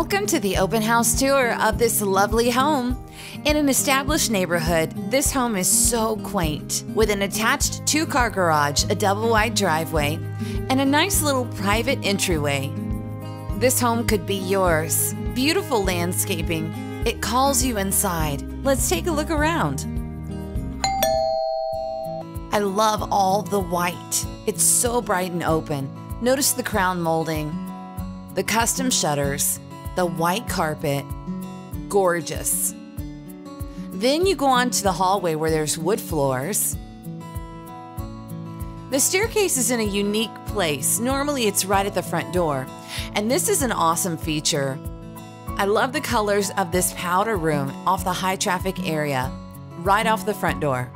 Welcome to the open house tour of this lovely home. In an established neighborhood, this home is so quaint, with an attached two car garage, a double wide driveway, and a nice little private entryway. This home could be yours. Beautiful landscaping. It calls you inside. Let's take a look around. I love all the white. It's so bright and open. Notice the crown molding, the custom shutters, the white carpet. Gorgeous. Then you go on to the hallway where there's wood floors. The staircase is in a unique place. Normally, it's right at the front door. And this is an awesome feature. I love the colors of this powder room off the high traffic area, right off the front door.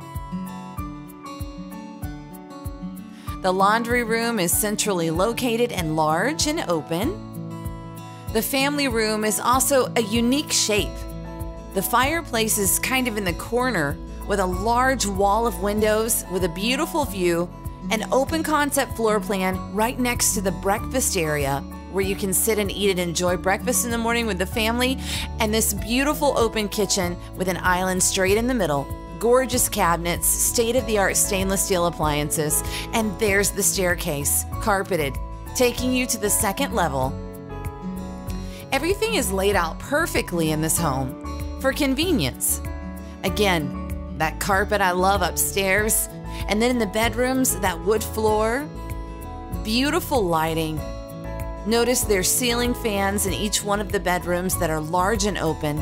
The laundry room is centrally located and large and open. The family room is also a unique shape. The fireplace is kind of in the corner with a large wall of windows with a beautiful view, an open concept floor plan right next to the breakfast area where you can sit and eat and enjoy breakfast in the morning with the family, and this beautiful open kitchen with an island straight in the middle. Gorgeous cabinets, state of the art stainless steel appliances, and there's the staircase, carpeted, taking you to the second level Everything is laid out perfectly in this home for convenience. Again, that carpet I love upstairs, and then in the bedrooms, that wood floor. Beautiful lighting. Notice there's ceiling fans in each one of the bedrooms that are large and open.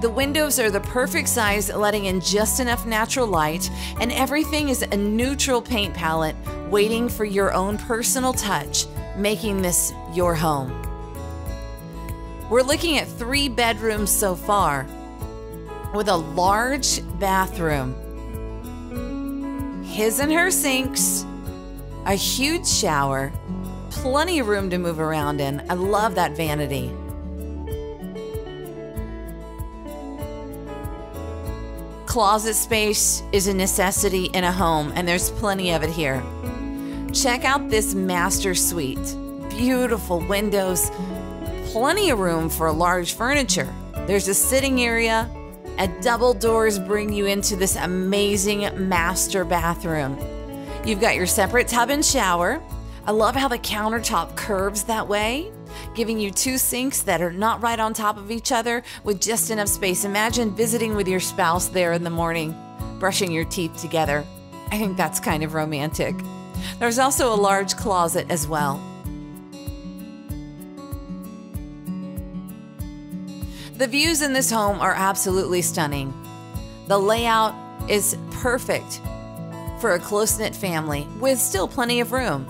The windows are the perfect size, letting in just enough natural light, and everything is a neutral paint palette waiting for your own personal touch, making this your home. We're looking at three bedrooms so far with a large bathroom, his and her sinks, a huge shower, plenty of room to move around in. I love that vanity. Closet space is a necessity in a home, and there's plenty of it here. Check out this master suite. Beautiful windows, plenty of room for large furniture. There's a sitting area, and double doors bring you into this amazing master bathroom. You've got your separate tub and shower. I love how the countertop curves that way, giving you two sinks that are not right on top of each other with just enough space. Imagine visiting with your spouse there in the morning, brushing your teeth together. I think that's kind of romantic. There's also a large closet as well. The views in this home are absolutely stunning. The layout is perfect for a close knit family with still plenty of room.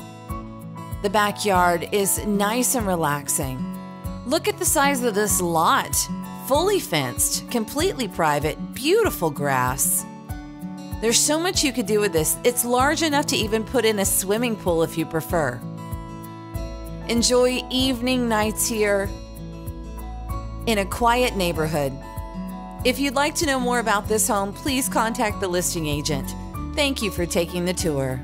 The backyard is nice and relaxing. Look at the size of this lot fully fenced, completely private, beautiful grass. There's so much you could do with this. It's large enough to even put in a swimming pool if you prefer. Enjoy evening nights here in a quiet neighborhood. If you'd like to know more about this home, please contact the listing agent. Thank you for taking the tour.